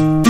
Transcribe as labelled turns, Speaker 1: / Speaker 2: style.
Speaker 1: Thank you.